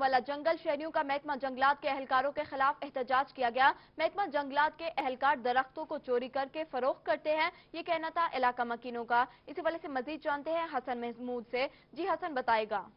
والا جنگل شہریوں کا محکمہ جنگلات کے اہلکاروں کے خلاف احتجاج کیا گیا۔ محکمہ جنگلات کے اہلکار درختوں کو چوری کر کے فروخت کرتے ہیں، یہ کہنا تھا علاقہ مکینوں کا۔ اسی والے سے مزید جانتے ہیں حسن محمود سے۔ جی حسن بتائے گا۔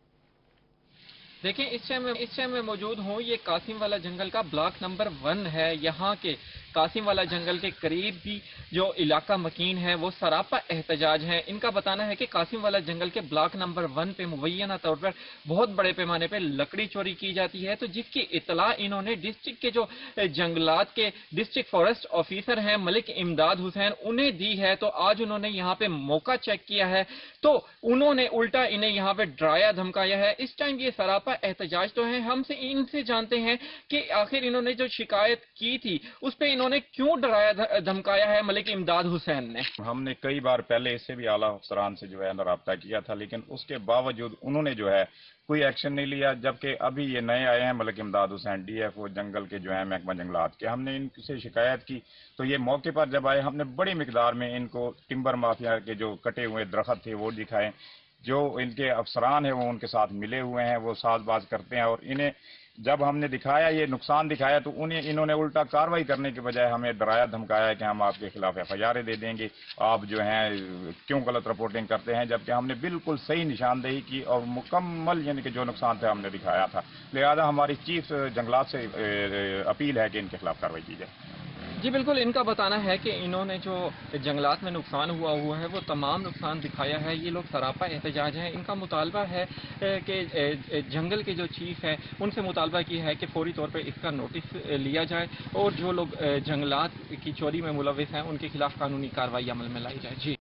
دیکھیں، اس سے میں اس سے میں موجود ہوں۔ یہ قاسم والا جنگل کا بلاک نمبر ون ہے۔ یہاں کے قاسم والا جنگل کے قریب بھی جو علاقہ مکین ہے، وہ سراپا احتجاج ہے ان کا بتانا ہے کہ قاسم والا جنگل کے بلاک نمبر ون پہ مبینہ طور پر بہت بڑے پیمانے پہ لکڑی چوری کی جاتی ہے۔ تو جس کی اطلاع انہوں نے ڈسٹرکٹ کے جو جنگلات کے ڈسٹرکٹ فارسٹ آفیسر ہیں، ملک امداد حسین، انہیں دی ہے۔ تو آج انہوں نے یہاں پہ موقع چیک کیا ہے۔ تو انہوں نے الٹا انہیں یہاں پہ ڈرایا، دھمکایا ہے۔ اس ٹائم یہ سراپا احتجاج تو ہے ہم سے ان سے جانتے ہیں کہ آخر انہوں نے جو شکایت کی تھی، اس پہ انہوں نے کیوں ڈرایا دھمکایا ہے ملک امداد حسین نے؟ ہم نے کئی بار پہلے اس سے بھی اعلیٰ افسران سے جو ہے رابطہ کیا تھا، لیکن اس کے باوجود انہوں نے جو ہے کوئی ایکشن نہیں لیا، جبکہ ابھی یہ نئے آئے ہیں ملک امداد حسین، ڈی ایف او، جنگل کے جو ہیں محکمہ جنگلات کے۔ ہم نے ان سے شکایت کی، تو یہ موقع پر جب آئے، ہم نے بڑی مقدار میں ان کو ٹمبر مافیا کے جو کٹے ہوئے درخت تھے وہ دکھائے۔ جو ان کے افسران ہیں وہ ان کے ساتھ ملے ہوئے ہیں، وہ ساز باز کرتے ہیں اور انہیں جب ہم نے دکھایا، یہ نقصان دکھایا تو انہیں، انہوں نے الٹا کاروائی کرنے کے بجائے ہمیں ڈرایا، دھمکایا کہ ہم آپ کے خلاف ایف آئی آر دے دیں گے۔ آپ جو ہیں، کیوں غلط رپورٹنگ کرتے ہیں؟ جبکہ ہم نے بالکل صحیح نشاندہی کی اور مکمل یعنی کہ جو نقصان تھا ہم نے دکھایا تھا۔ لہذا ہماری چیف جنگلات سے اپیل ہے کہ ان کے خلاف کاروائی کی جائے۔ جی بالکل، ان کا بتانا ہے کہ انہوں نے جو جنگلات میں نقصان ہوا ہوا ہے، وہ تمام نقصان دکھایا ہے۔ یہ لوگ سراپا احتجاج ہیں۔ ان کا مطالبہ ہے کہ جنگل کے جو چیف ہیں، ان سے مطالبہ کیا ہے کہ فوری طور پہ اس کا نوٹس لیا جائے اور جو لوگ جنگلات کی چوری میں ملوث ہیں، ان کے خلاف قانونی کارروائی عمل میں لائی جائے۔ جی۔